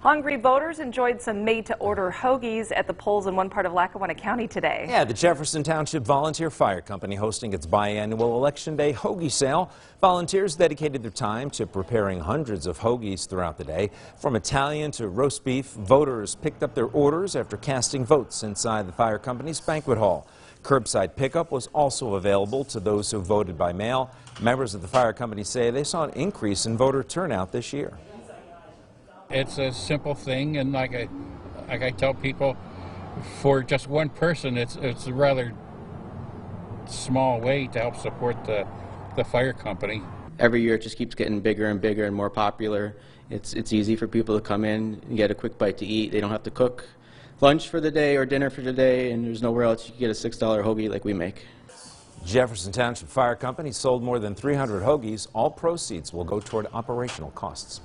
Hungry voters enjoyed some made-to-order hoagies at the polls in one part of Lackawanna County today. Yeah, the Jefferson Township Volunteer Fire Company hosting its biannual Election Day hoagie sale. Volunteers dedicated their time to preparing hundreds of hoagies throughout the day. From Italian to roast beef, voters picked up their orders after casting votes inside the fire company's banquet hall. Curbside pickup was also available to those who voted by mail. Members of the fire company say they saw an increase in voter turnout this year. It's a simple thing, and like I, like I tell people, for just one person, it's it's a rather small way to help support the the fire company. Every year, it just keeps getting bigger and bigger and more popular. It's it's easy for people to come in and get a quick bite to eat. They don't have to cook lunch for the day or dinner for the day, and there's nowhere else you can get a six dollar hoagie like we make. Jefferson Township Fire Company sold more than 300 hoagies. All proceeds will go toward operational costs.